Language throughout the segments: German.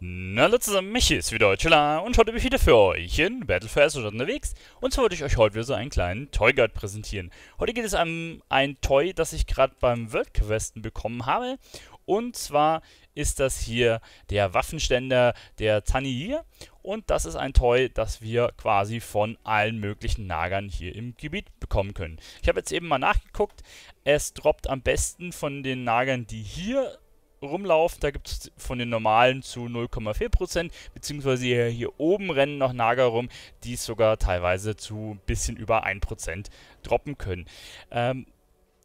Hallo zusammen, Michi ist wieder Chilla und heute bin ich wieder für euch in Battle for Azeroth unterwegs und zwar wollte ich euch heute wieder so einen kleinen Toy Guide präsentieren. Heute geht es um ein Toy, das ich gerade beim World Questen bekommen habe und zwar ist das hier der Waffenständer der Tanir und das ist ein Toy, das wir quasi von allen möglichen Nagern hier im Gebiet bekommen können. Ich habe jetzt eben mal nachgeguckt, es droppt am besten von den Nagern, die hier rumlaufen. Da gibt es von den normalen zu 0,4%, beziehungsweise hier, oben rennen noch Nager rum, die sogar teilweise zu ein bisschen über 1% droppen können. Ähm,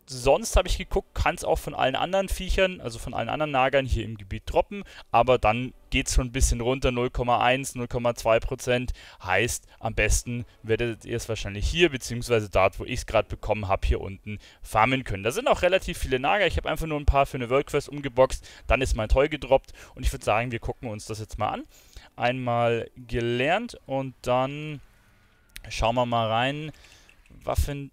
sonst habe ich geguckt, kann es auch von allen anderen Viechern, also von allen anderen Nagern hier im Gebiet droppen, aber dann geht es schon ein bisschen runter, 0,1, 0,2 Prozent. Heißt, am besten werdet ihr es wahrscheinlich hier, beziehungsweise dort, wo ich es gerade bekommen habe, hier unten farmen können. Da sind auch relativ viele Nager. Ich habe einfach nur ein paar für eine World Quest umgeboxt. Dann ist mein Toy gedroppt und ich würde sagen, wir gucken uns das jetzt mal an. Einmal gelernt und dann schauen wir mal rein. Waffen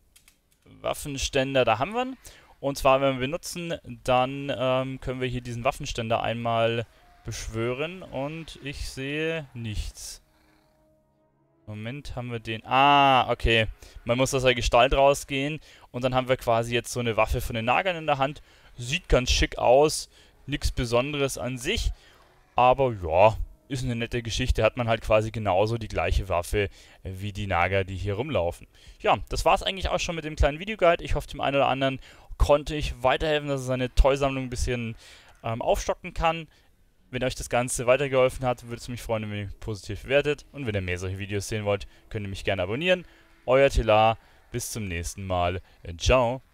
Waffenständer, da haben wir ihn. Und zwar, wenn wir benutzen, dann ähm, können wir hier diesen Waffenständer einmal beschwören und ich sehe nichts. Moment, haben wir den... Ah, okay. Man muss aus der Gestalt rausgehen und dann haben wir quasi jetzt so eine Waffe von den Nagern in der Hand. Sieht ganz schick aus, nichts Besonderes an sich, aber ja, ist eine nette Geschichte, hat man halt quasi genauso die gleiche Waffe wie die Nager, die hier rumlaufen. Ja, das war es eigentlich auch schon mit dem kleinen Videoguide. Ich hoffe, dem einen oder anderen konnte ich weiterhelfen, dass er seine Toy-Sammlung ein bisschen ähm, aufstocken kann. Wenn euch das Ganze weitergeholfen hat, würde es mich freuen, wenn ihr positiv bewertet. Und wenn ihr mehr solche Videos sehen wollt, könnt ihr mich gerne abonnieren. Euer Tila, bis zum nächsten Mal. Ciao.